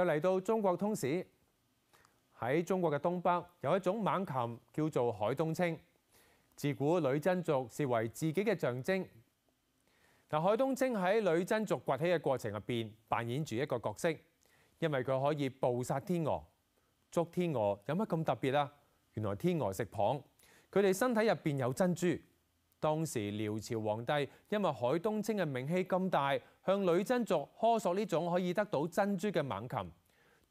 又嚟到中國通史。喺中國嘅東北有一種猛禽叫做海東青，自古女真族視為自己嘅象徵。嗱，海東青喺女真族崛起嘅過程入邊扮演住一個角色，因為佢可以捕殺天鵝。捉天鵝有乜咁特別啊？原來天鵝食蚌，佢哋身體入邊有珍珠。當時遼朝皇帝因為海東青嘅名氣咁大，向女真族呵索呢種可以得到珍珠嘅猛禽，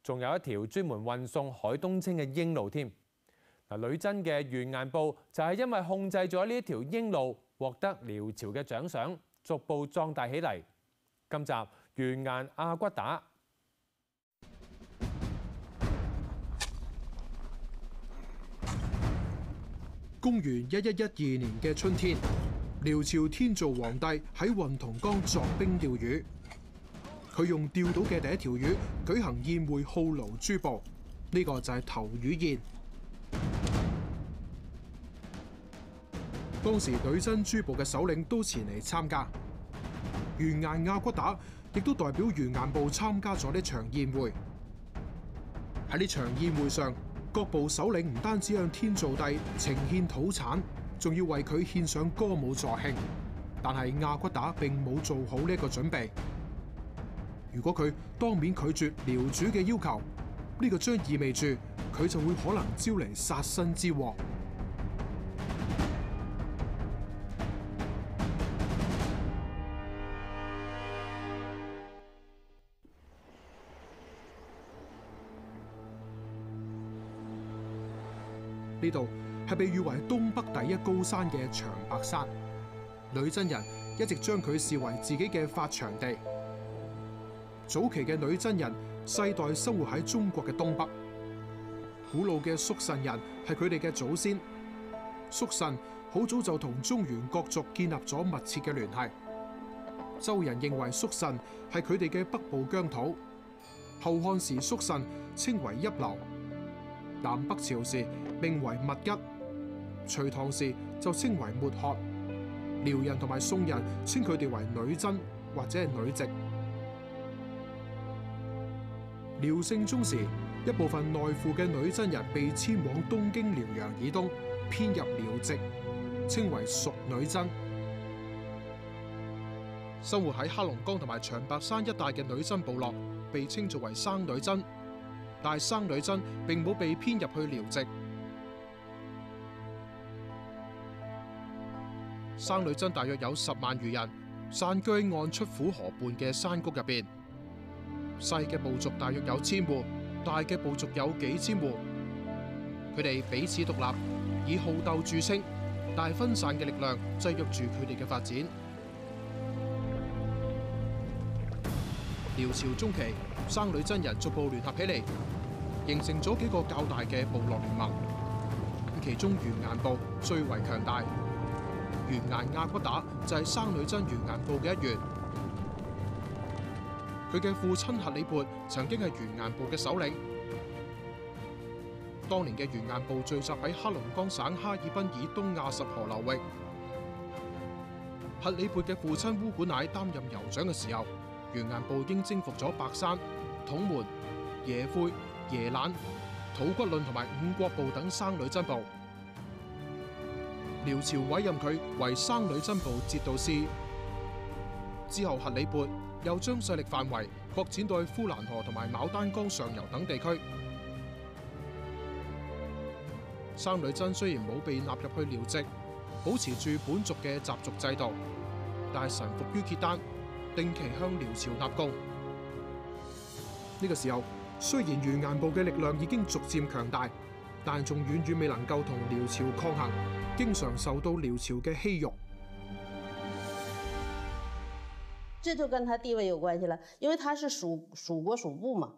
仲有一條專門運送海東青嘅鷹鷺添。嗱，女真嘅完顏部就係因為控制咗呢一條鷹鷺，獲得遼朝嘅獎賞，逐步壯大起嚟。今集完顏阿骨打。公元一一一二年嘅春天，遼朝天造皇帝喺运同江作冰釣魚。佢用釣到嘅第一條魚舉行宴會犒勞諸部，呢、這個就係頭魚宴。當時女真諸部嘅首領都前嚟參加，完顏阿骨打亦都代表完顏部參加咗呢場宴會。喺呢場宴會上，各部首領唔單止向天造帝呈献土產，仲要為佢獻上歌舞助興。但係阿骨打並冇做好呢個準備。如果佢當面拒絕遼主嘅要求，呢個將意味住佢就會可能招嚟殺身之禍。呢度係被譽為東北第一高山嘅長白山，女真人一直將佢視為自己嘅發祥地。早期嘅女真人世代生活喺中國嘅東北，古老嘅肅慎人係佢哋嘅祖先。肅慎好早就同中原各族建立咗密切嘅聯繫。周人認為肅慎係佢哋嘅北部疆土。後漢時肅慎稱為邑流，南北朝時命為密吉，隋唐時就稱為抹褐。遼人同埋宋人稱佢哋為女真或者係女直。遼聖宗時，一部分內附嘅女真人被遷往東京遼陽以東，編入遼籍，稱為屬女真。生活喺黑龍江同埋長白山一帶嘅女真部落，被稱作為生女真，但係生女真並冇被編入去遼籍。生女真大約有十萬餘人，散居岸出虎河畔嘅山谷入邊。細嘅部族大約有千戶，大嘅部族有幾千戶。佢哋彼此獨立，以好鬥著稱，但系分散嘅力量制约住佢哋嘅發展。遼朝中期，生女真人逐步聯合起嚟，形成咗幾個較大嘅部落聯盟。其中完顏部最為強大，完顏阿骨打就係生女真完顏部嘅一員。佢嘅父親赫里勃曾經係完顏部嘅首領。當年嘅完顏部聚集喺黑龍江省哈爾濱以東亞什河流域。赫里勃嘅父親烏古乃擔任酋長嘅時候，完顏部已經征服咗白山、統門、耶灰、耶懶、土骨論同埋五國部等生女真部。遼朝委任佢為生女真部节度使。之後，赫里勃又將勢力範圍擴展到呼蘭河同埋牡丹江上游等地區。生女真雖然冇被納入去遼籍，保持住本族嘅習俗制度，但係臣服於契丹，定期向遼朝納貢。呢個時候，雖然完顏部嘅力量已經逐漸強大，但仲遠遠未能夠同遼朝抗衡，經常受到遼朝嘅欺辱。这就跟他地位有关系了，因为他是蜀蜀国蜀部嘛。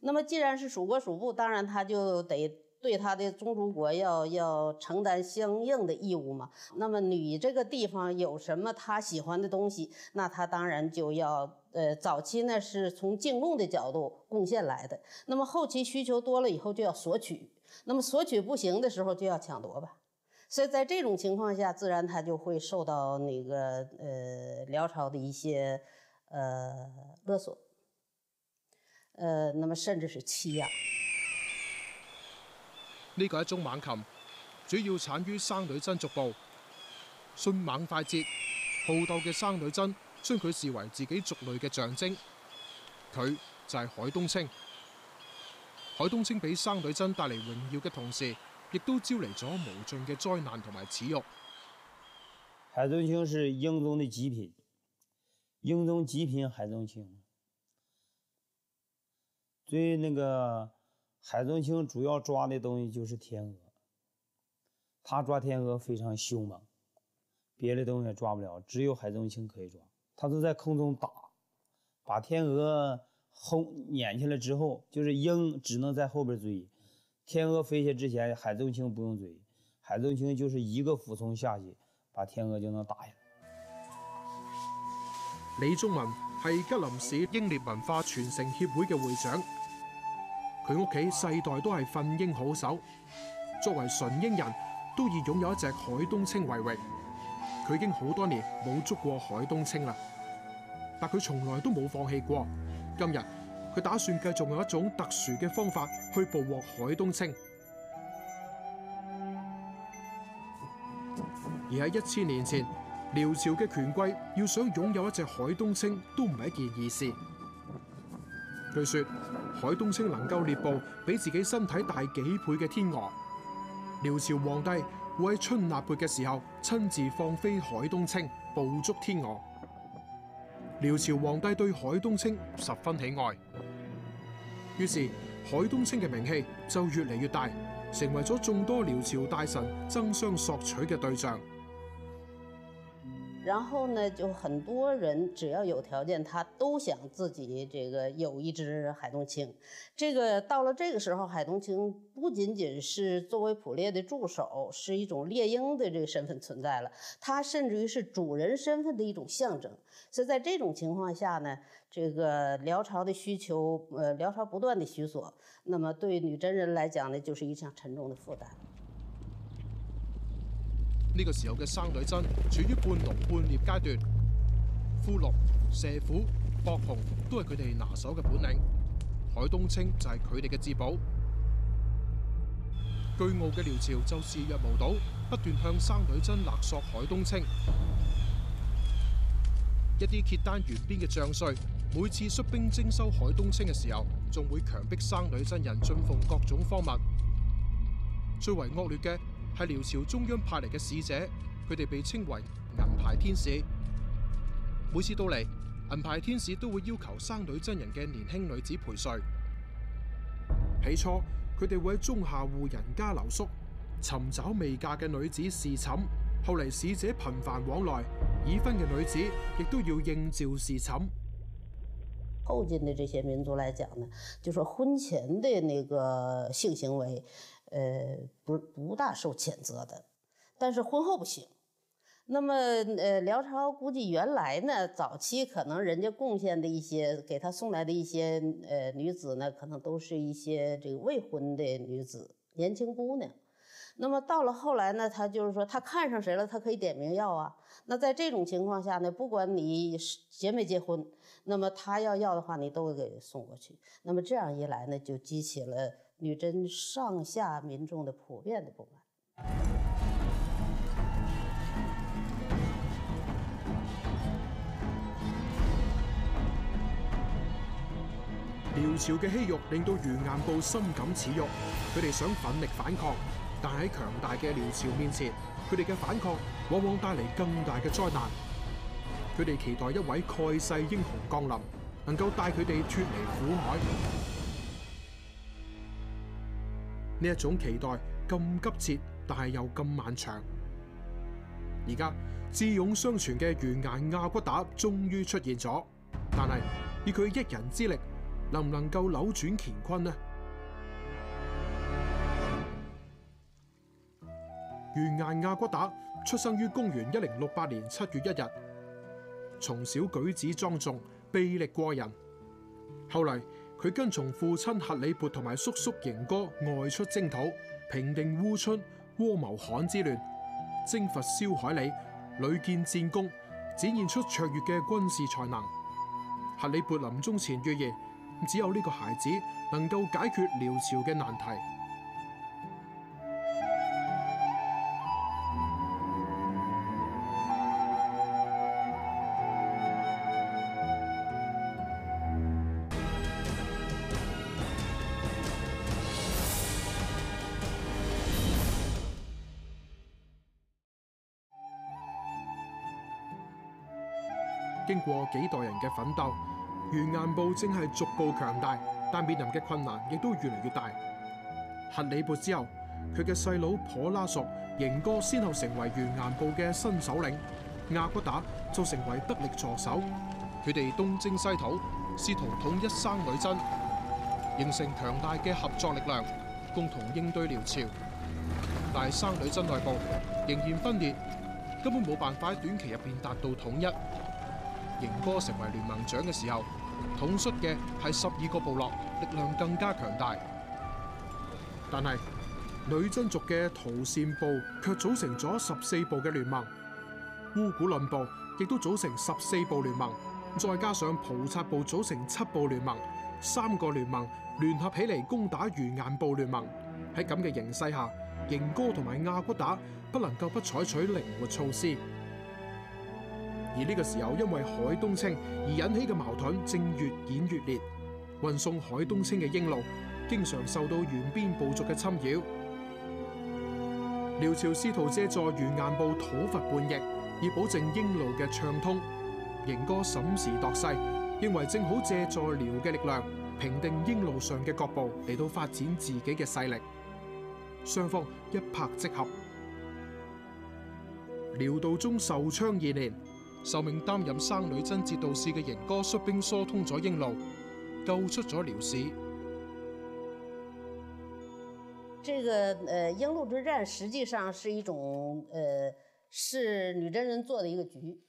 那么既然是蜀国蜀部，当然他就得对他的宗主国要要承担相应的义务嘛。那么你这个地方有什么他喜欢的东西，那他当然就要，呃，早期呢是从进贡的角度贡献来的，那么后期需求多了以后就要索取，那么索取不行的时候就要抢夺吧。所以在这种情况下，自然他就会受到那个呃辽朝的一些呃勒索。呃，那么甚至是欺压。呢个一种猛禽，主要产于生女真族部。迅猛快捷、好斗嘅生女真，將佢視為自己族類嘅象徵。佢就係海東青。海東青俾生女真帶嚟榮耀嘅同時，亦都招嚟咗無盡嘅災難同埋恥辱。海東青是英宗的极品，英宗极品海東青。最那個海東青主要抓的東西就是天鵝，他抓天鵝非常兇猛，別的東西抓不了，只有海東青可以抓。他都在空中打，把天鵝後攆起來之後，就是鷹只能在後邊追，天鵝飛下之前，海東青不用追，海東青就是一個俯衝下去。把天鵝就能打下來。李宗文係吉林市英烈文化傳承協會嘅會長，佢屋企世代都係奮鷹好手，作為純英人都以擁有一隻海东青為榮。佢已經好多年冇捉過海東青啦，但佢從來都冇放棄過。今日佢打算繼續用一種特殊嘅方法去捕獲海東青。而喺一千年前，遼朝嘅權貴要想擁有一隻海東青都唔係一件易事。據說海東青能夠獵捕比自己身體大幾倍嘅天鵝。遼朝皇帝会喺春纳钵嘅时候亲自放飞海东青，捕捉天鹅。辽朝皇帝对海东青十分喜爱，于是海东青嘅名气就越嚟越大，成为咗众多辽朝大臣争相索取嘅对象。然后呢，就很多人只要有条件，他都想自己这个有一只海东青。这个到了这个时候，海东青不仅仅是作为捕猎的助手，是一种猎鹰的这个身份存在了，它甚至于是主人身份的一种象征。所以在这种情况下呢，这个辽朝的需求，呃，辽朝不断的需索，那么对女真人来讲呢，就是一项沉重的负担。呢個時候嘅生女真處於半农半獵階段，呼鹿、射虎、博熊都係佢哋拿手嘅本领，海東青就係佢哋嘅至寶。巨傲嘅遼朝就視若無睹，不斷向生女真勒索海東青。一啲契丹沿邊嘅將帥，每次率兵徵收海東青嘅時候，仲會強迫生女真人進奉各種荒物。最為惡劣嘅係遼朝中央派嚟嘅使者，佢哋被稱為銀牌天使。每次到嚟，銀牌天使都會要求生女真人嘅年輕女子陪睡。起初，佢哋會喺中下戶人家留宿，尋找未嫁嘅女子侍寝。後嚟使者頻繁往來，已婚嘅女子亦都要應召侍寝。後晉的这些民族來講呢，就說婚前的那個性行為，呃，不不大受谴责的，但是婚后不行。那么，呃，辽朝估计原来呢，早期可能人家贡献的一些，给他送来的一些，呃，女子呢，可能都是一些这个未婚的女子，年轻姑娘。那么到了后来呢，他就是说他看上谁了，他可以点名要啊。那在这种情况下呢，不管你结没结婚，那么他要要的话，你都會給送过去。那么这样一来呢，就激起了女真上下民眾的普遍的不滿。遼朝嘅欺辱令到完顏部深感恥辱，佢哋想奮力反抗。但喺強大嘅遼朝面前，佢哋嘅反抗往往帶嚟更大嘅災難。佢哋期待一位蓋世英雄降臨，能夠帶佢哋脫離苦海。呢一種期待咁急切，但系又咁漫長。而家智勇相全嘅完顏亞骨打終於出現咗，但係以佢一人之力，能唔能夠扭轉乾坤呢？完顏亞骨打出生於公元一零六八年七月一日，從小舉止莊重，臂力過人。後嚟佢跟从父亲克里勃同埋叔叔嬴哥外出征讨，平定乌春、窝谋罕之乱，征伐萧海里，屡建战功，展现出卓越嘅军事才能。克里勃临终前预言：只有呢个孩子能够解决辽朝嘅难题。過幾代人嘅奮鬥，完顏部正係逐步強大，但面临嘅困難亦都越嚟越大。核里勃之後，佢嘅細佬頗拉蜀、邢哥先後成為完顏部嘅新首領，亞骨打就成為得力助手。佢哋東征西討，試圖統一生女真，形成強大嘅合作力量，共同應對遼朝。但係生女真內部仍然分裂，根本冇辦法喺短期入邊達到統一。邢哥成為聯盟長嘅時候，統率嘅係十二個部落，力量更加強大。但係女真族嘅圖善部卻組成咗十四部嘅聯盟，烏古論部亦都組成十四部聯盟，再加上蒲察部組成七部聯盟，三個聯盟聯合起嚟攻打完顏部聯盟。喺咁嘅形勢下，邢哥同埋亞骨打不能夠不採取靈活措施。而呢個時候，因為海東青而引起嘅矛盾正越演越烈。運送海東青嘅英路，經常受到沿邊部族嘅侵擾。遼朝試圖借助完顏部討伐叛逆，以保證英路嘅暢通。邢哥審時度勢，認為正好借助遼嘅力量，平定英路上嘅各部，嚟到發展自己嘅勢力。雙方一拍即合。遼道宗受昌二年。受命担任生女真节度使嘅邢哥率兵疏通咗英路，救出咗遼市。這個呃英路之战实际上是一种呃是女真人做的一个局，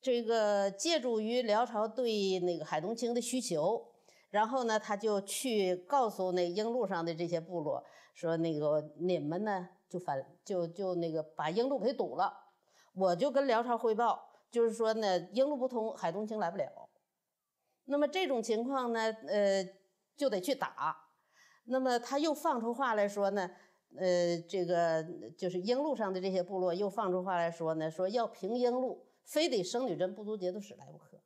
这个借助于辽朝对那个海东青的需求，然后呢他就去告诉那英路上的这些部落，说那个你们呢就反就就那个把英路给堵了，我就跟辽朝汇报。就是说呢，英路不通，海东青来不了。那么这种情况呢，呃，就得去打。那么他又放出话来说呢，呃，这个就是英路上的这些部落又放出话来说呢，说要平英路，非得生女真部族节度使来不可。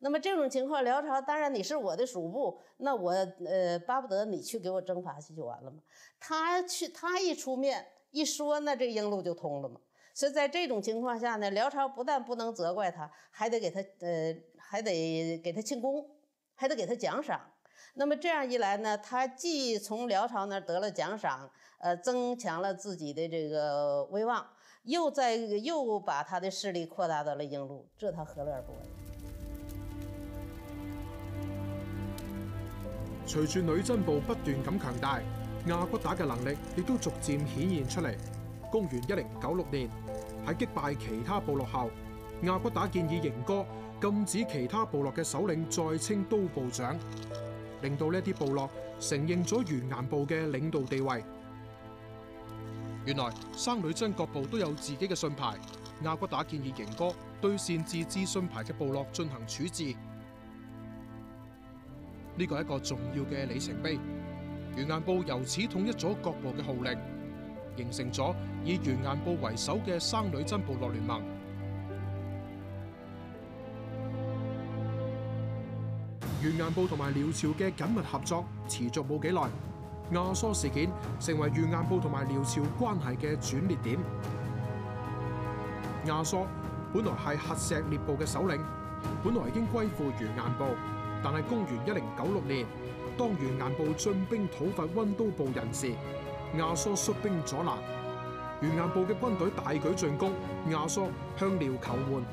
那么这种情况，辽朝当然你是我的属部，那我呃巴不得你去给我征伐去就完了嘛。他去，他一出面一说，那这英路就通了嘛。所以在这种情况下呢，辽朝不但不能责怪他，还得给他呃，还得给他庆功，还得给他奖赏。那么这样一来呢，他既从辽朝那兒得了奖赏，呃，增强了自己的这个威望，又在又把他的势力扩大到了英路，这他何乐而不为？随住女真部不断咁强大，亚骨打嘅能力亦都逐渐显现出嚟。公元一零九六年，喺擊敗其他部落後，亞骨打建議邢哥禁止其他部落嘅首領再稱都部長，令到呢啲部落承認咗完顏部嘅領導地位。原來生女真各部都有自己嘅信牌，亞骨打建議邢哥對擅自置信牌嘅部落進行處置。呢個係一個重要嘅里程碑，完顏部由此統一咗各部嘅號令。形成咗以完顏部為首嘅生女真部落聯盟。完顏部同埋遼朝嘅緊密合作持續冇幾耐，亞疏事件成為完顏部同埋遼朝關係嘅轉捩點。亞疏本來係核石列部嘅首領，本來已經歸附完顏部，但係公元一零九六年，當完顏部進兵討伐溫都部人士，亞疏率兵阻攔，完顏部嘅軍隊大舉進攻，亞疏向遼求援。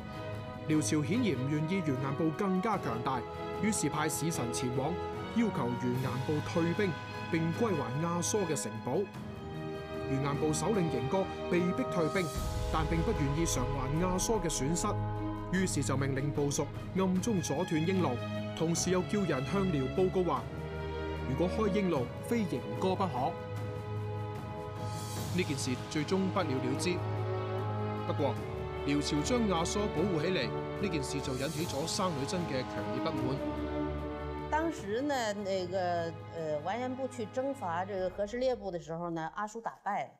遼朝顯然唔願意完顏部更加強大，於是派使臣前往，要求完顏部退兵並歸還亞疏嘅城堡。完顏部首領邢哥被逼退兵，但並不願意償還亞疏嘅損失，於是就命令部屬暗中阻斷英路，同時又叫人向遼報告話：如果開英路，非邢哥不可。呢件事最終不了了之。不過，遼朝將亞疏保護起嚟，呢件事就引起咗生女真嘅強烈不滿。当时呢，那个呃完颜部去征伐这个和氏烈部的时候呢，阿叔打败了，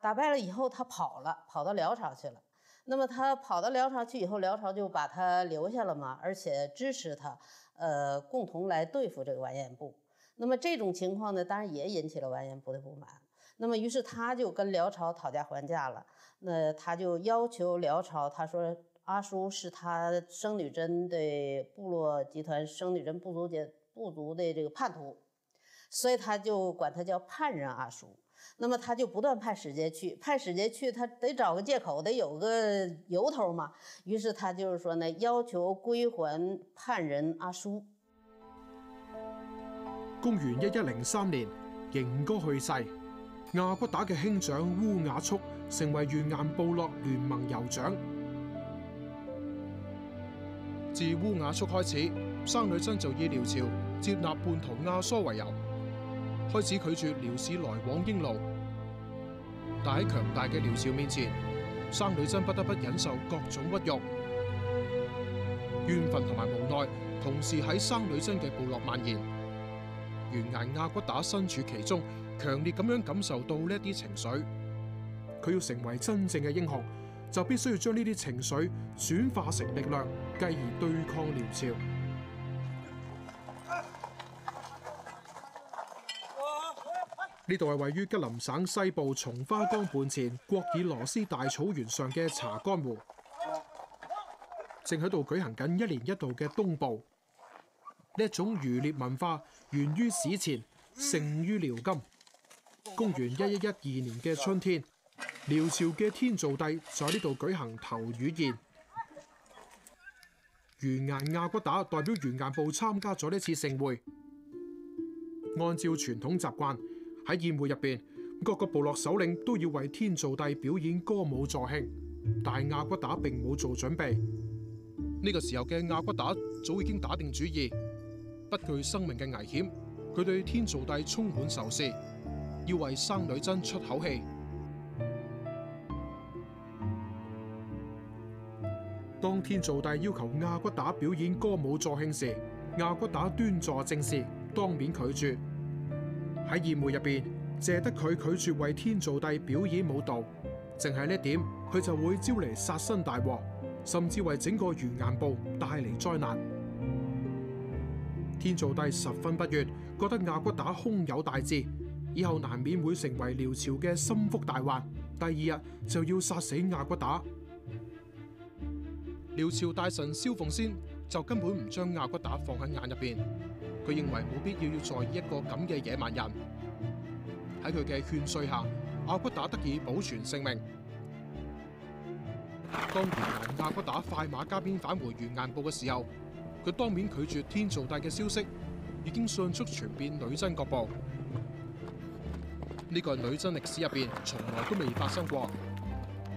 打败了以后他跑了，跑到辽朝去了。那么他跑到辽朝去以后，辽朝就把他留下了嘛，而且支持他，呃，共同来对付这个完颜部。那么这种情况呢，当然也引起了完颜部的不满。那么于是他就跟辽朝讨价还价了，那他就要求辽朝，他说阿叔是他生女真的部落集团生女真部族的部族的这个叛徒，所以他就管他叫叛人阿叔。那么他就不断派使节去，派使节去，他得找个借口，得有个由头嘛。于是他就是说呢，要求归还叛人阿叔。公元一一零三年，嬴哥去世，亞骨打嘅兄長烏雅速成為完顏部落聯盟酋長。自烏雅速開始，生女真就以遼朝接納叛徒亞疏為由，開始拒絕遼使來往英路。但喺強大嘅遼朝面前，生女真不得不忍受各種屈辱、怨憤同埋無奈，同時喺生女真嘅部落蔓延。完顏亞骨打身處其中，強烈咁樣感受到呢一啲情緒。佢要成為真正嘅英雄，就必須要將呢啲情緒轉化成力量，繼而對抗遼朝。呢度係位於吉林省西部松花江畔前國爾羅斯大草原上嘅查干湖，正喺度舉行緊一年一度嘅東捕。呢一種漁獵文化源於史前，盛於遼今。公元一一一二年嘅春天，辽朝嘅天造帝就喺呢度举行投魚宴。完顏亞骨打代表完顏部参加咗呢次盛会。按照传统习惯，喺宴会入边，各个部落首领都要为天造帝表演歌舞助兴，但亚骨打并冇做准备。呢、个时候嘅亚骨打早已经打定主意。不惧生命嘅危险，佢对天造帝充满仇视，要為生女真出口氣。當天造帝要求亚骨打表演歌舞助興時，亞骨打端坐正視，當面拒絕。喺宴會入边，借得佢拒絕為天造帝表演舞蹈，淨係呢点，佢就會招嚟殺身大祸，甚至為整個完顏部帶嚟災難。天造帝十分不悅，覺得亚骨打胸有大志，以後難免會成為遼朝嘅心腹大患。第二日就要殺死阿骨打。遼朝大臣蕭鳳仙就根本唔將阿骨打放喺眼入边，佢認為冇必要要在意一個咁嘅野蠻人。喺佢嘅勸說下，阿骨打得以保存性命。當完顏亞骨打快馬加鞭返回完颜部嘅時候，佢當面拒絕天造帝嘅消息，已經迅速傳遍女真各部。呢個女真歷史入邊從來都未發生過。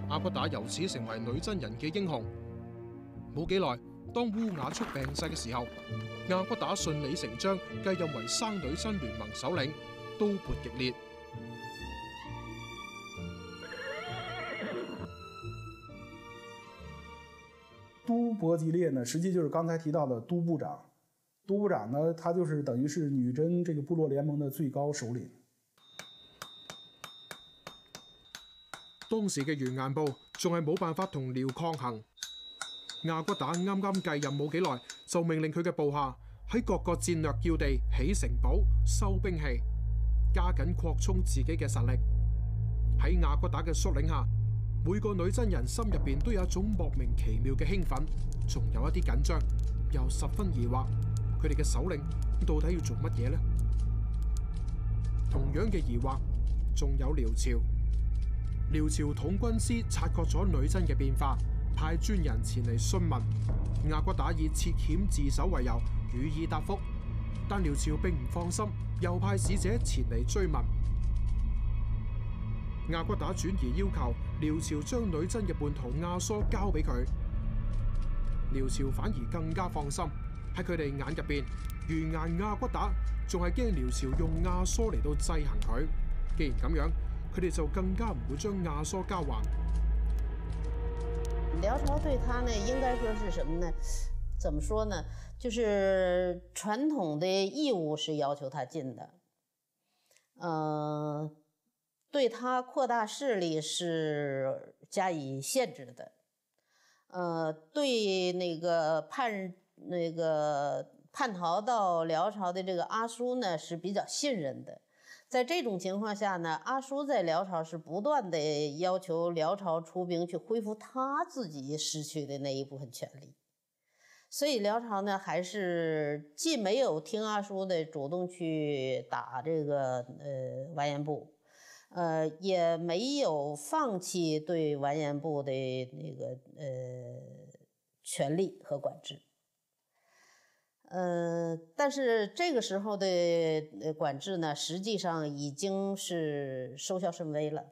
阿骨打由此成為女真人嘅英雄。冇幾耐，當烏雅速病逝嘅時候，阿骨打順理成章繼任為生女真聯盟首領，刀撥極烈。都伯吉列呢，實際就是剛才提到的都部長。都部長呢，他就是等於是女真這個部落聯盟的最高首領。當時嘅完顏部仲係冇辦法同遼抗衡。亞骨打啱啱繼任冇幾耐，就命令佢嘅部下喺各個戰略要地起城堡、收兵器，加緊擴充自己嘅實力。喺亞骨打嘅率領下，每個女真人心入边都有一種莫名其妙嘅興奮，仲有一啲緊張，又十分疑惑，佢哋嘅首領到底要做乜嘢呢？同樣嘅疑惑，仲有辽朝。遼朝統軍司察覺咗女真嘅變化，派專人前嚟詢問。阿骨打以涉險自首為由，予以答覆。但遼朝並唔放心，又派使者前嚟追問。阿骨打轉而要求遼朝將女真嘅叛徒阿疏交俾佢，遼朝反而更加放心。喺佢哋眼入邊，完顏亞骨打仲係驚遼朝用阿疏嚟到制衡佢。既然咁樣，佢哋就更加唔會將亞疏交还。辽朝对他呢，应该说是什么呢？怎么说呢？就是传统的义务是要求他尽的，呃，对他扩大势力是加以限制的，呃，对那个叛那个叛逃到辽朝的这个阿叔呢是比较信任的。在这种情况下呢，阿叔在辽朝是不断的要求辽朝出兵去恢复他自己失去的那一部分权利，所以辽朝呢还是既没有听阿叔的主动去打这个呃完颜部，呃也没有放弃对完颜部的那个呃权力和管制。呃，但是这个时候的管制呢，实际上已经是收效甚微了。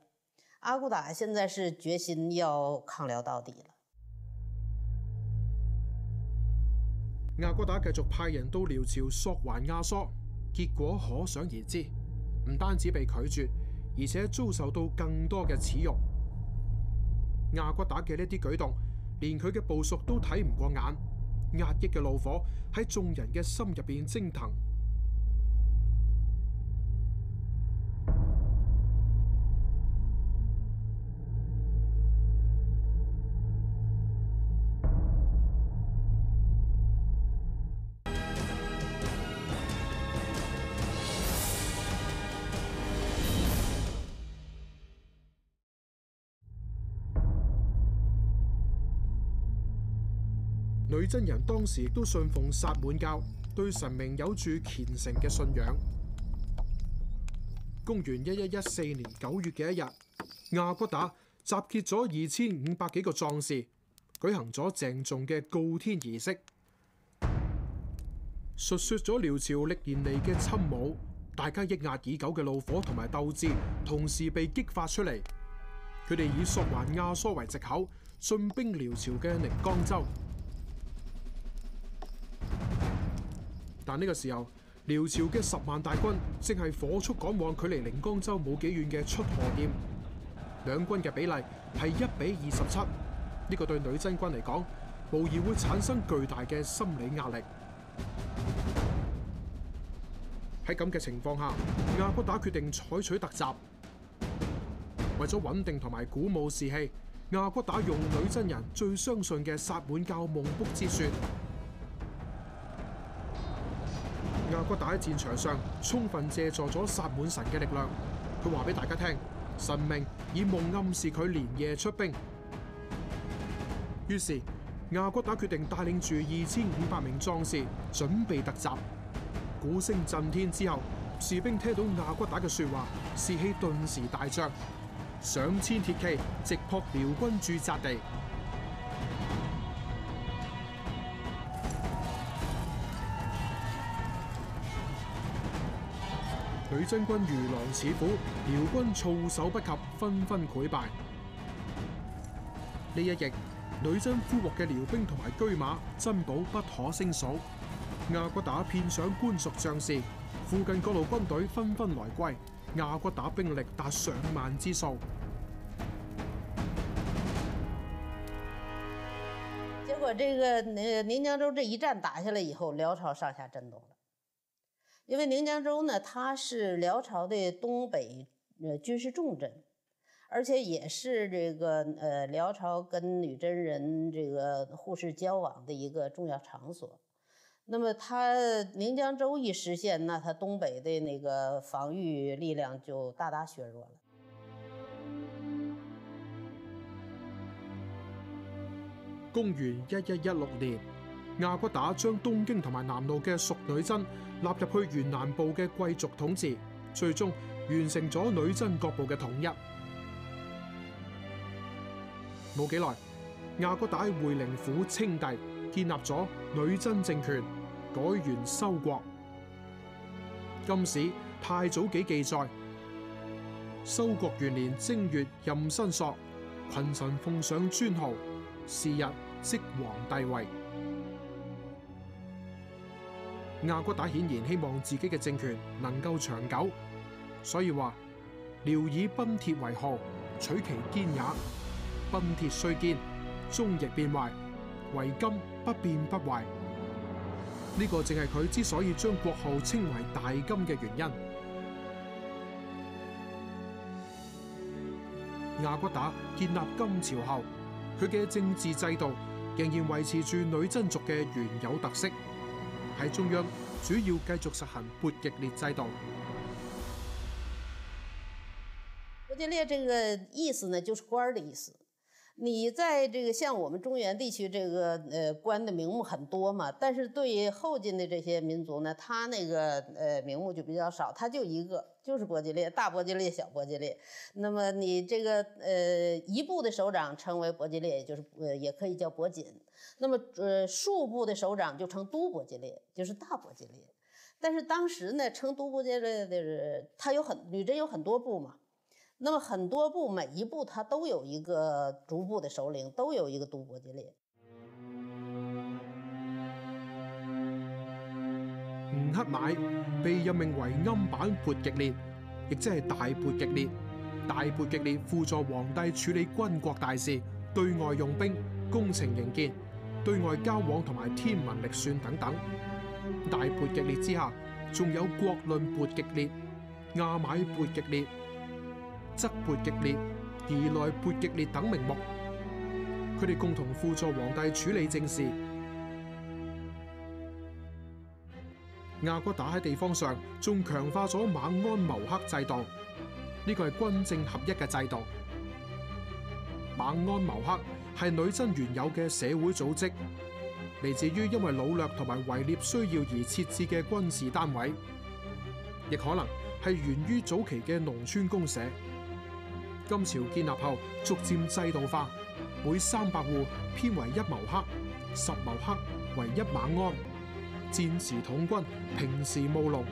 阿骨打现在是决心要抗辽到底了。阿骨打繼續派人到遼朝索還亞疏，結果可想而知，唔單止被拒絕，而且遭受到更多嘅恥辱。阿骨打嘅呢啲舉動，連佢嘅部屬都睇唔過眼。压抑嘅怒火喺众人嘅心入边蒸腾。真人當時亦都信奉薩滿教，對神明有住虔誠嘅信仰。公元一一一四年九月嘅一日，亞骨打集結咗二千五百幾個壯士，舉行咗鄭重嘅告天儀式，述說咗遼朝歷年嚟嘅侵侮，大家抑壓已久嘅怒火同埋鬥志，同時被激發出嚟。佢哋以索還亞疏為藉口，進兵遼朝嘅寧江州。但呢個時候，遼朝嘅十萬大軍正係火速趕往距離寧江州冇幾遠嘅出河店，兩軍嘅比例係一比二十七。呢個對女真軍嚟講，無疑會產生巨大嘅心理壓力。喺咁嘅情況下，亞骨打決定採取突襲，為咗穩定同埋鼓舞士氣，亞骨打用女真人最相信嘅薩滿教夢卜之説。亞骨打喺戰場上充分借助咗薩滿神嘅力量，佢話俾大家聽，神明以梦暗示佢連夜出兵。於是亞骨打決定帶領住二千五百名壮士準備突襲。鼓聲震天之後，士兵聽到亞骨打嘅説話，士氣頓時大漲，上千鐵騎直撲遼軍駐紮地。真軍如狼似虎，遼軍措手不及，紛紛潰敗。呢一役，女真俘獲嘅遼兵同埋車馬珍寶不可勝數。亞骨打骗上官屬将士，附近各路軍隊紛紛來歸，亞骨打兵力達上萬之數。結果這個那寧江州这一戰打下來以後，遼朝上下震動了。因为宁江州呢，它是辽朝的东北呃军事重镇，而且也是这个呃辽朝跟女真人这个互市交往的一个重要场所。那么它宁江州一失陷，那它东北的那个防御力量就大大削弱了。公元一一一六年，亞骨打將東京同埋南路嘅屬女真納入去原南部嘅貴族統治，最終完成咗女真各部嘅統一。冇幾耐，亞骨打會寧府稱帝，建立咗女真政權，改元修國。金史《太祖紀》記載：修國元年正月任新朔，群臣奉上尊號，是日即皇帝位。亞骨打顯然希望自己嘅政權能夠長久，所以話遼以奔鐵為號，取其堅也。奔鐵雖堅，終亦變壞；為金不變不壞，呢個正係佢之所以將國號稱為大金嘅原因。亞骨打建立金朝後，佢嘅政治制度仍然維持住女真族嘅原有特色，喺中央主要繼續實行撥役列制度。伯吉列這個意思呢，就是官的意思。你在这个像我们中原地区这个呃官的名目很多嘛，但是对于后晋的这些民族呢，他那个呃名目就比较少，他就一个，就是伯吉列，大伯吉列、小伯吉列。那么你这个呃一部的首长称为伯吉列，也就是呃也可以叫伯锦。那么呃数部的首长就称都伯吉列，就是大伯吉列。但是当时呢，称都伯吉列的人，他有很女真有很多部嘛。那麼很多部，每一部它都有一個逐步的首領，都有一個都伯吉列。吳克乃被任命為庵版撥役列，亦即係大撥役列。大撥役列輔助皇帝處理軍國大事、對外用兵、工程營建、對外交往同埋天文历算等等。大撥役列之下，仲有國論撥役列、亞買撥役列。則撥役列、兒來撥役列等名目，佢哋共同輔助皇帝處理政事。亞骨打喺地方上仲強化咗猛安謀克制度，呢個係軍政合一嘅制度。猛安謀克係女真原有嘅社會組織，嚟自於因為擄掠同埋围猎需要而設置嘅軍事單位，亦可能係源於早期嘅農村公社。金朝建立后，逐渐制度化，每三百户编为一谋克，十谋克为一猛安。战时统军，平时务农。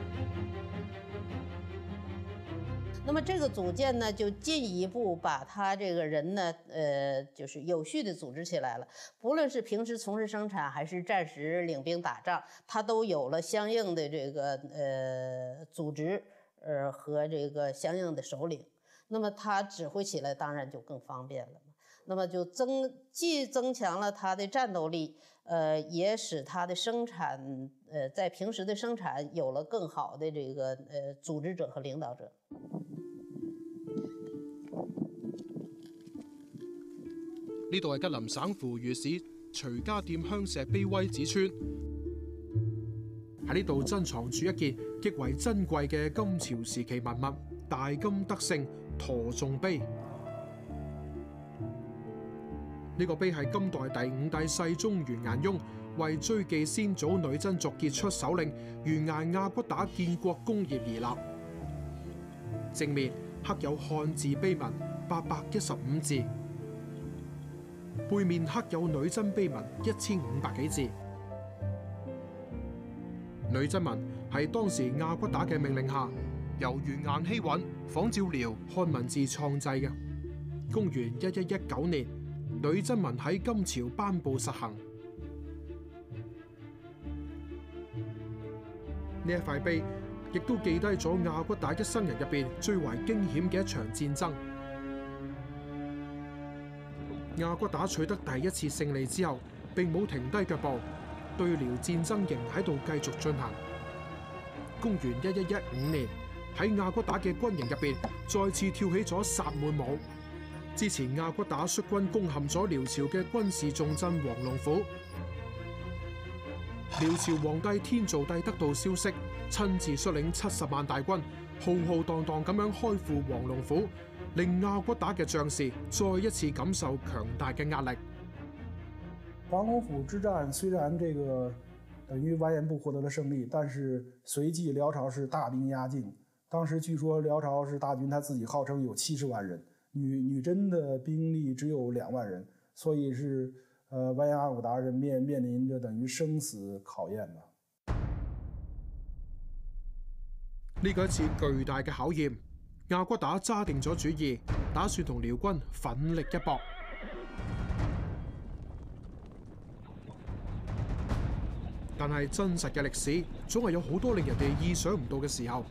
那么这个组建呢，就进一步把他这个人呢，呃，就是有序的组织起来了。不论是平时从事生产，还是战时领兵打仗，他都有了相应的这个呃组织，呃和这个相应的首领。那麼他指揮起來當然就更方便了，那麼就增既增强了他的戰鬥力，呃，也使他的生產，呃，在平時的生產有了更好的這個呃組織者和領導者。呢度係吉林省扶余市徐家店鄉石碑威子村，喺呢度珍藏住一件極為珍貴嘅金朝時期文物——大金德勝驼颂碑。呢個碑係金代第五帝世宗完顏雍為追記先祖女真族傑出首領完顏亞骨打建國功業而立。正面刻有漢字碑文八百一十五字。背面刻有女真碑文一千五百幾字，女真文係當時亞骨打嘅命令下，由完顏希允仿照遼漢文字創制嘅。公元一一一九年，女真文喺金朝頒布實行。呢一塊碑亦都記低咗亞骨打一生人入边最為驚險嘅一場戰爭。亞骨打取得第一次勝利之後，並冇停低腳步，對遼戰爭仍喺度繼續進行。公元一一一五年，喺亞骨打嘅軍營入边，再次跳起咗薩滿舞。之前亞骨打率軍攻陷咗遼朝嘅軍事重鎮黃龍府，遼朝皇帝天造帝得到消息，親自率領七十萬大軍，浩浩荡荡咁樣開赴黃龍府。令亞骨打嘅将士再一次感受強大嘅壓力。黃龍府之戰雖然這個等於完颜部獲得了勝利，但是隨即遼朝是大兵壓境。當時據說遼朝是大軍，他自己號稱有七十萬人，女女真的兵力只有兩萬人，所以是，呃，完顏阿骨達人面面臨着等於生死考驗吧。呢個一次巨大嘅考驗。亞骨打揸定咗主意，打算同遼軍奮力一搏。但係真實嘅歷史總係有好多令人哋意想唔到嘅時候，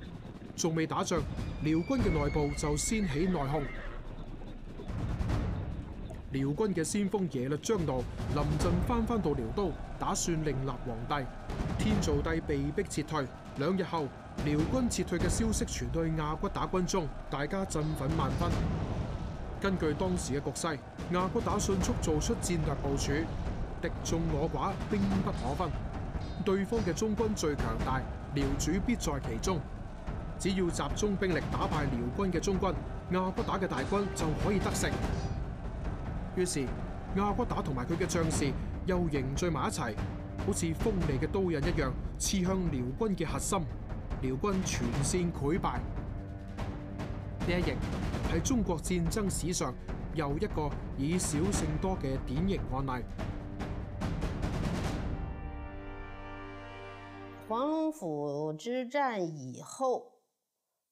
仲未打仗，遼軍嘅內部就掀起內讧。遼軍嘅先鋒耶律张道臨陣翻返到遼都，打算另立皇帝。天造帝被迫撤退。兩日後，遼軍撤退嘅消息傳到去亞骨打軍中，大家振奮萬分。根據當時嘅局勢，亞骨打迅速做出戰略部署，敵眾我寡，兵不可分。對方嘅中軍最強大，遼主必在其中。只要集中兵力打败遼軍嘅中軍，亞骨打嘅大軍就可以得勝。於是亞骨打同埋佢嘅將士又凝聚埋一齊，好似鋒利嘅刀刃一樣，刺向遼軍嘅核心。遼軍全線潰敗。呢一役係中國戰爭史上又一個以少勝多嘅典型案例。黃埔之戰以後，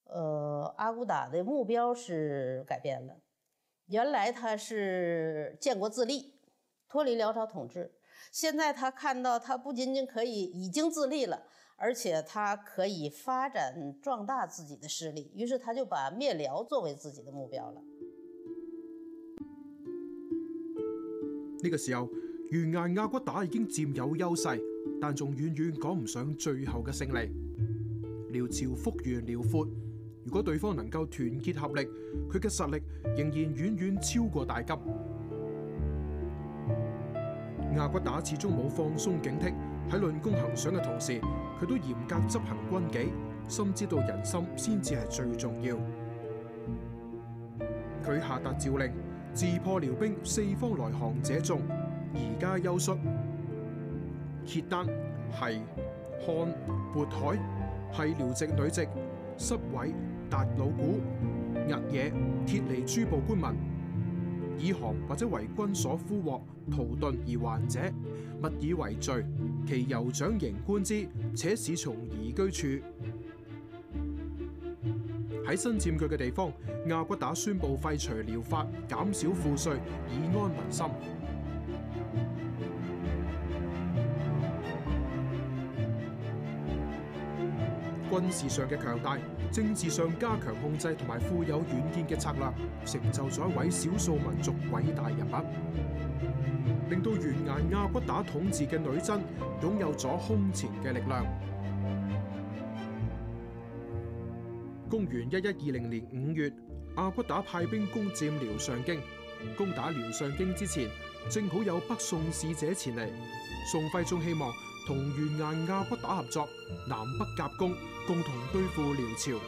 呃，阿骨打的目标是改变了。原來他是建國自立，脫離遼朝統治。現在他看到，他不僅僅可以已經自立了，而且他可以發展壯大自己的勢力，於是他就把滅遼作為自己的目標了。呢個時候，完顏亞骨打已經佔有優勢，但仲遠遠趕唔上最後嘅勝利。遼朝幅員遼闊，如果對方能夠團結合力，佢嘅實力仍然遠遠超過大金。亞骨打始終冇放鬆警惕，喺論功行賞嘅同時，佢都嚴格執行軍紀，深知道人心先至係最重要。佢下達詔令，自破遼兵四方來降者眾，而家休率。契丹、係、漢、渤海係遼籍女籍、失位、達魯古、日野、鐵尼諸部官民，以降或者為軍所俘獲、逃遁而還者，勿以為罪，其酋長刑官之，且使從宜居處。喺新佔據嘅地方，亞骨打宣布廢除遼法，減少賦稅，以安民心。軍事上嘅強大，政治上加強控制同埋富有远见嘅策略，成就咗一位少數民族偉大人物，令到完顏亞骨打統治嘅女真擁有咗空前嘅力量。公元一一二零年五月，阿骨打派兵攻佔遼上京。攻打遼上京之前，正好有北宋使者前嚟。宋徽宗希望同完顏亞骨打合作，南北夾攻，共同对付遼朝。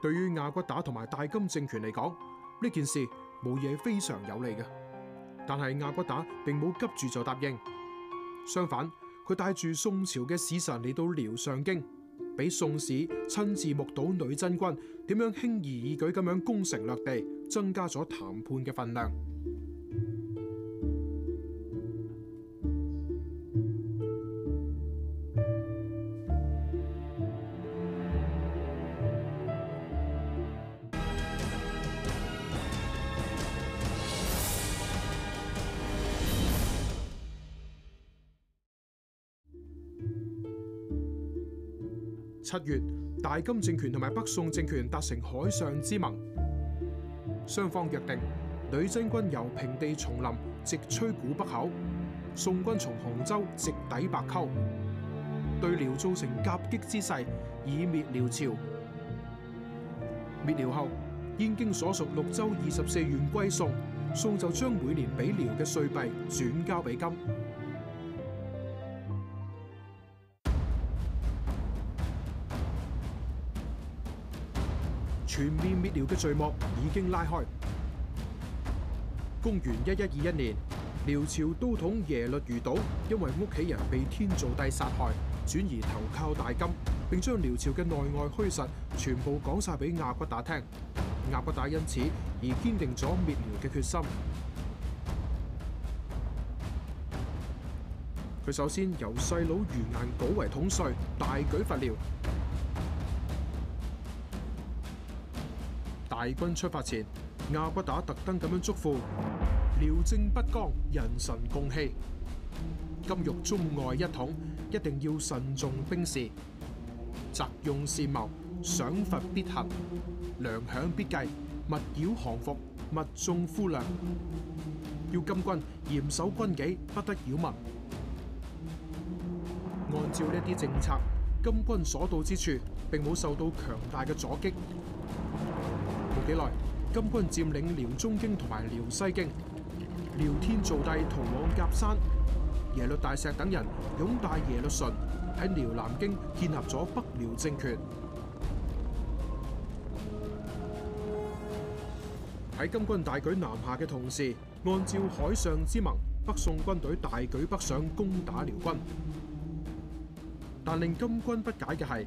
對於亞骨打同埋大金政權嚟講，呢件事冇嘢非常有利嘅。但係亞骨打並冇急住就答應，相反，佢帶住宋朝嘅使臣嚟到遼上京，俾宋使親自目睹女真軍點樣輕而易舉咁樣攻城略地，增加咗談判嘅分量。七月，大金政權同埋北宋政權達成海上之盟，雙方約定女真軍由平地松林直吹古北口，宋軍從洪州直抵白溝，對遼造成夾擊之勢，以滅遼朝。滅遼後，燕京所屬六州二十四縣歸宋，宋就將每年俾遼嘅歲幣轉交俾金。全面滅遼嘅序幕已經拉開。公元一一二一年，遼朝都統耶律餘島因為屋企人被天造帝殺害，轉而投靠大金，並將遼朝嘅內外虛實全部講晒俾亞骨打聽。亞骨打因此而堅定咗滅遼嘅決心。佢首先由細佬余顏杲為統帥，大舉伐遼。大軍出發前，亞骨打特登咁樣囑咐：遼政不剛，人神共氣。今欲中外一統，一定要慎重兵事，择用善謀，賞罰必行，粮饷必計，勿擾降服。勿縱呼量，要金軍嚴守軍紀，不得擾民。按照呢啲政策，金軍所到之處並冇受到強大嘅阻擊。几耐，金軍佔領遼中京同埋遼西京，遼天造帝逃往甲山，耶律大石等人擁戴耶律純喺遼南京建立咗北遼政權。喺金軍大舉南下嘅同時，按照海上之盟，北宋軍隊大舉北上攻打遼軍。但令金軍不解嘅係，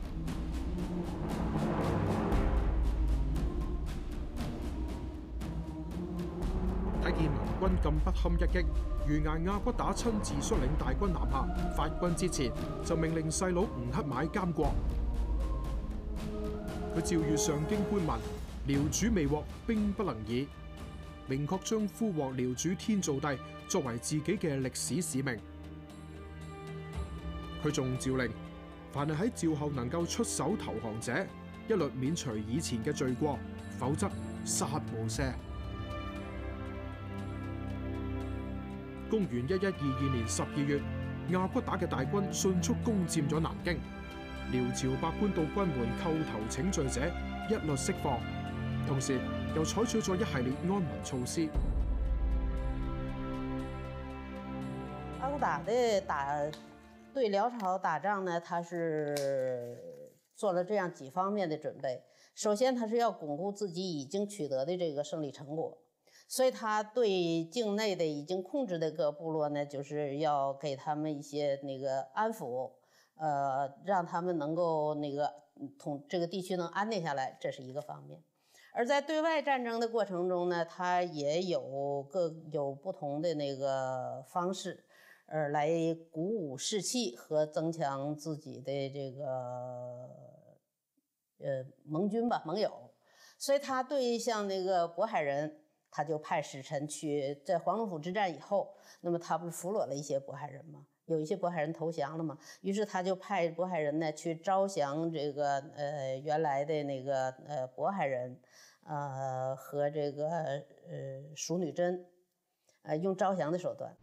軍咁不堪一擊，完顏亞骨打親自率領大軍南下，發軍之前就命令細佬吳克買監國。佢照閱上京官文，遼主未獲，兵不能已，明確將俘獲遼主天造帝作為自己嘅歷史使命。佢仲詔令，凡係喺趙後能夠出手投降者，一律免除以前嘅罪過，否則殺無赦。公元一一二二年十二月，亞骨打嘅大軍迅速攻佔咗南京，遼朝百官到軍門叩頭請罪者一律釋放，同時又採取咗一系列安民措施。阿骨打的打對遼朝打仗呢，他是做了這樣幾方面的準備。首先，他是要鞏固自己已經取得的這個勝利成果。所以他对境内的已经控制的各部落呢，就是要给他们一些那个安抚，呃，让他们能够那个统这个地区能安定下来，这是一个方面。而在对外战争的过程中呢，他也有各有不同的那个方式，而来鼓舞士气和增强自己的这个呃盟军吧盟友。所以他对像那个渤海人。他就派使臣去，在黃龍府之戰以後，那麼他不是俘虜了一些渤海人吗？有一些渤海人投降了嘛，於是他就派渤海人呢去招降這個呃原來的那個呃渤海人，呃和這個呃淑女真，呃用招降的手段。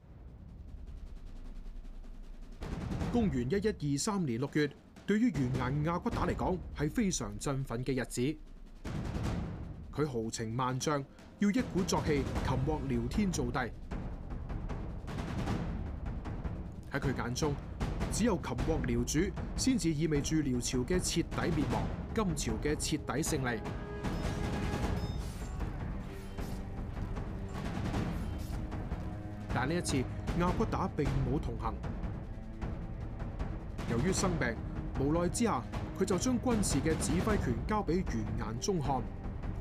公元一一二三年六月，對於完顏亞骨打嚟講係非常振奮嘅日子，佢豪情萬丈。要一鼓作氣擒獲遼天造帝，喺佢眼中，只有擒獲遼主，先至意味住遼朝嘅徹底滅亡，金朝嘅徹底勝利。但呢一次，亞骨打並冇同行，由於生病，無奈之下，佢就將軍事嘅指揮權交俾完颜宗翰。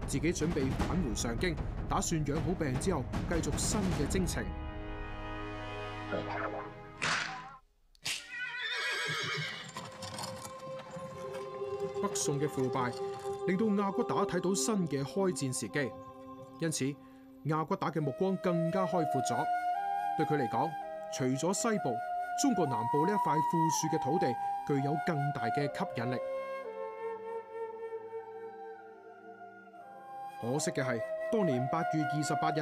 自己準備返回上京，打算養好病之後繼續新嘅征程。北宋嘅腐敗令到亞骨打睇到新嘅開戰時機，因此亞骨打嘅目光更加開闊咗。對佢嚟講，除咗西部，中國南部呢一塊富庶嘅土地具有更大嘅吸引力。可惜嘅係，當年八月二十八日，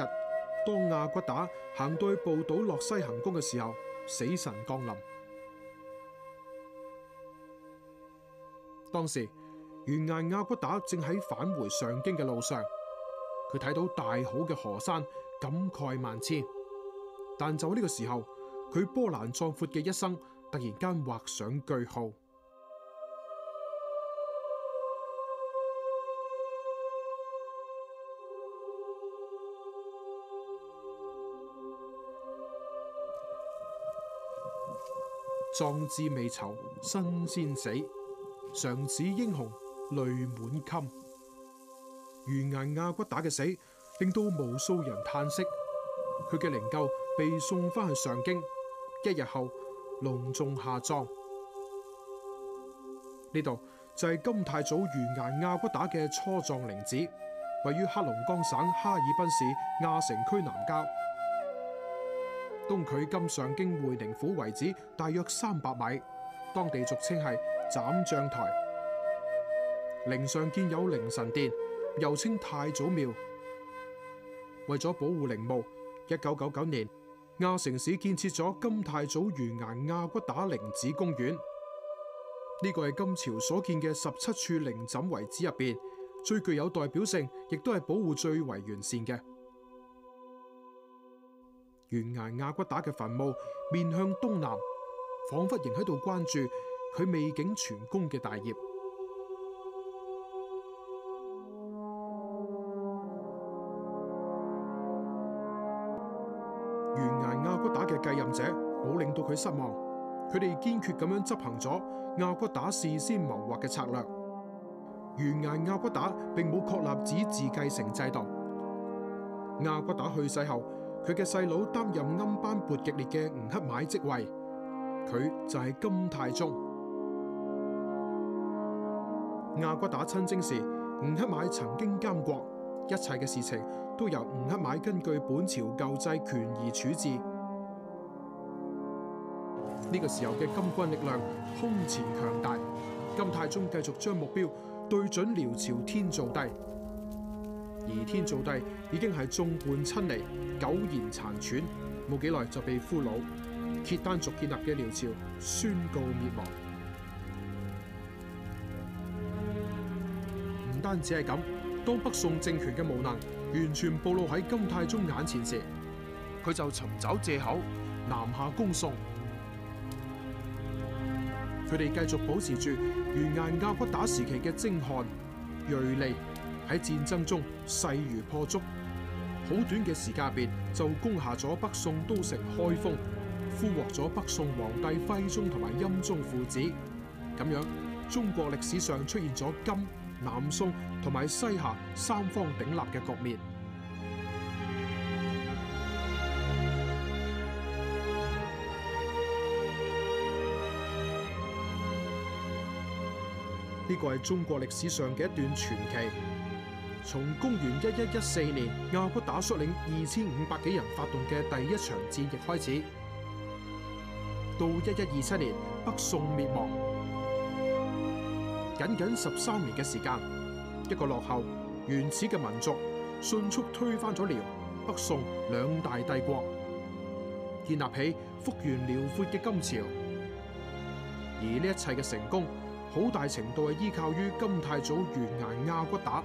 當亞骨打行到去寶島洛西行宮嘅時候，死神降臨。當時完顏亞骨打正喺返回上京嘅路上，佢睇到大好嘅河山，感慨萬千。但就喺呢個時候，佢波瀾壯闊嘅一生突然間畫上句號。壮志未酬身先死，常使英雄淚滿襟。余顏亞骨打嘅死，令到無數人嘆息。佢嘅靈柩被送翻去上京，一日後隆重下葬。呢度就係金太祖余顏亞骨打嘅初葬陵址，位於黑龙江省哈爾濱市亞城區南郊。東距今上京會寧府遺址大約三百米，當地俗稱係斬將台。陵上建有陵神殿，又稱太祖廟。為咗保護陵墓，一九九九年，亞城市建設咗金太祖完顏亞骨打陵址公園。呢個係金朝所建嘅十七處陵枕遗址入邊最具有代表性，亦都係保護最為完善嘅。完顏亞骨打嘅墳墓面向東南，仿佛仍喺度關注佢未竟全功嘅大業。完顏亞骨打嘅繼任者冇令到佢失望，佢哋堅決咁樣執行咗亞骨打事先謀劃嘅策略。完顏亞骨打並冇確立子嗣繼承制度。亞骨打去世後，佢嘅細佬擔任庵班勃極烈嘅吳克買職位，佢就係金太宗。亞骨打親征時，吳克買曾經監國，一切嘅事情都由吳克買根據本朝舊制權宜處置。呢個時候嘅金軍力量空前強大，金太宗繼續將目標對準遼朝天造帝，而天造帝已經係眾叛親離、苟延殘喘，冇幾耐就被俘虜，契丹族建立嘅遼朝宣告滅亡。唔單止係咁，當北宋政權嘅無能完全暴露喺金太宗眼前時，佢就尋找借口南下攻宋。佢哋繼續保持住完顏亞骨打時期嘅精悍锐利，喺戰爭中勢如破竹。好短嘅時間入邊就攻下咗北宋都城开封，俘獲咗北宋皇帝徽宗同埋钦宗父子。咁樣，中國歷史上出現咗金、南宋同埋西夏三方鼎立嘅局面。呢個係中國歷史上嘅一段傳奇。從公元一一一四年亞骨打率領二千五百幾人發動嘅第一場戰役開始，到一一二七年北宋滅亡，僅僅十三年嘅時間，一個落後原始嘅民族迅速推翻咗遼、北宋兩大帝國，建立起幅員遼闊嘅金朝。而呢一切嘅成功，好大程度係依靠於金太祖完顏亞骨打。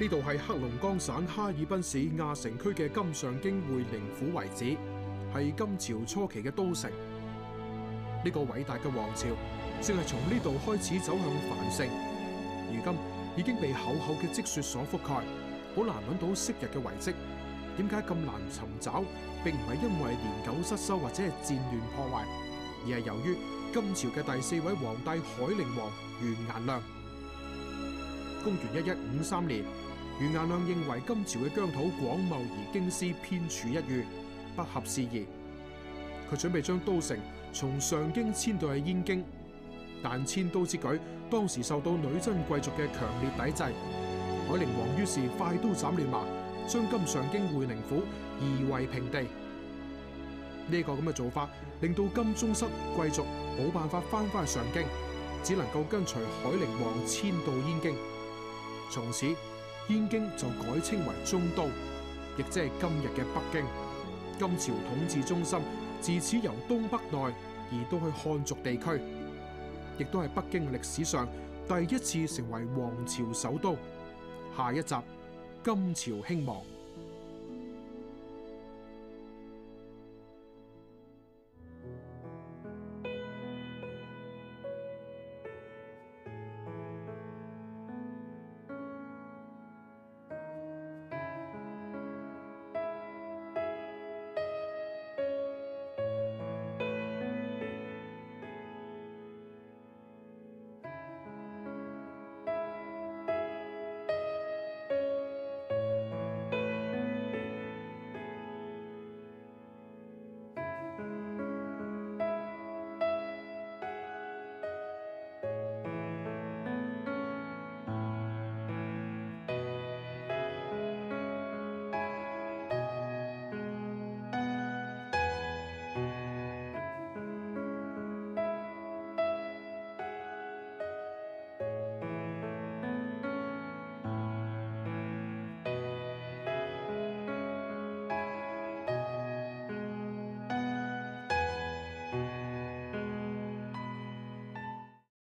呢度係黑龍江省哈爾濱市亞城區嘅金上京會寧府遗址，係金朝初期嘅都城。呢個偉大嘅王朝，正係從呢度開始走向繁盛。如今已經被厚厚嘅積雪所覆蓋，好難揾到昔日嘅遺跡。點解咁難尋找？並唔係因為年久失修或者係戰亂破壞，而係由於金朝嘅第四位皇帝海陵王完顏亮。公元一一五三年。完顏亮認為金朝嘅疆土廣袤而京师偏處一隅，不合時宜。佢準備將都城從上京遷到去燕京，但遷都之舉當時受到女真貴族嘅強烈抵制。海陵王於是快刀斬亂麻，將金上京會寧府夷為平地。呢、這個咁嘅做法，令到金宗室貴族冇辦法翻返上京，只能够跟隨海陵王遷到燕京。從此。燕京就改称为中都，亦即系今日嘅北京。金朝统治中心自此由东北内移到去汉族地区，亦都系北京历史上第一次成为王朝首都。下一集，金朝兴亡。